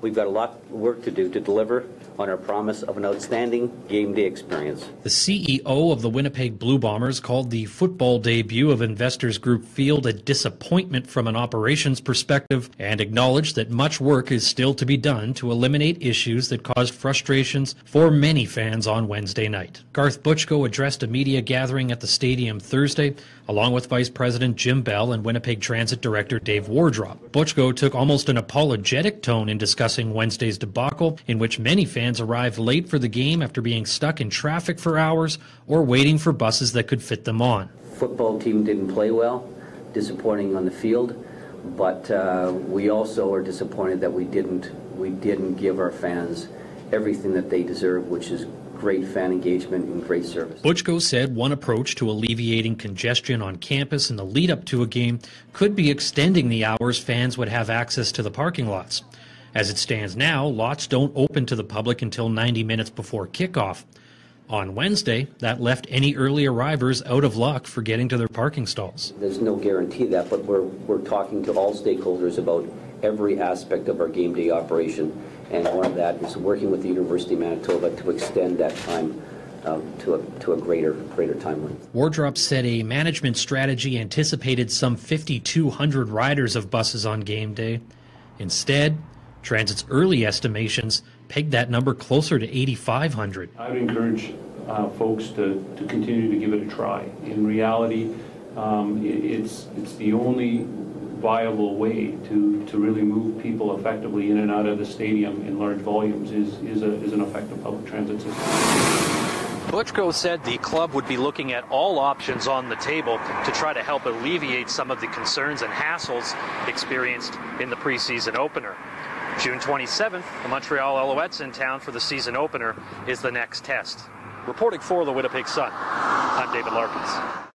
We've got a lot of work to do to deliver on our promise of an outstanding game day experience. The CEO of the Winnipeg Blue Bombers called the football debut of Investors Group Field a disappointment from an operations perspective and acknowledged that much work is still to be done to eliminate issues that caused frustrations for many fans on Wednesday night. Garth Buchko addressed a media gathering at the stadium Thursday, along with Vice President Jim Bell and Winnipeg Transit Director Dave Wardrop. Buchko took almost an apologetic tone in discussing Wednesday's debacle, in which many fans arrived late for the game after being stuck in traffic for hours or waiting for buses that could fit them on. Football team didn't play well, disappointing on the field, but uh, we also are disappointed that we didn't we didn't give our fans everything that they deserve, which is great fan engagement and great service. Buchko said one approach to alleviating congestion on campus in the lead up to a game could be extending the hours fans would have access to the parking lots. As it stands now, lots don't open to the public until 90 minutes before kickoff. On Wednesday, that left any early arrivers out of luck for getting to their parking stalls. There's no guarantee that, but we're, we're talking to all stakeholders about every aspect of our game day operation. And one of that is working with the University of Manitoba to extend that time uh, to, a, to a greater, greater time length. Wardrop said a management strategy anticipated some 5,200 riders of buses on game day. Instead, Transit's early estimations pegged that number closer to 8,500. I would encourage uh, folks to, to continue to give it a try. In reality, um, it, it's, it's the only viable way to, to really move people effectively in and out of the stadium in large volumes is, is, a, is an effective public transit system. Buchko said the club would be looking at all options on the table to try to help alleviate some of the concerns and hassles experienced in the preseason opener. June 27th, the Montreal Alouettes in town for the season opener is the next test. Reporting for the Winnipeg Sun, I'm David Larkins.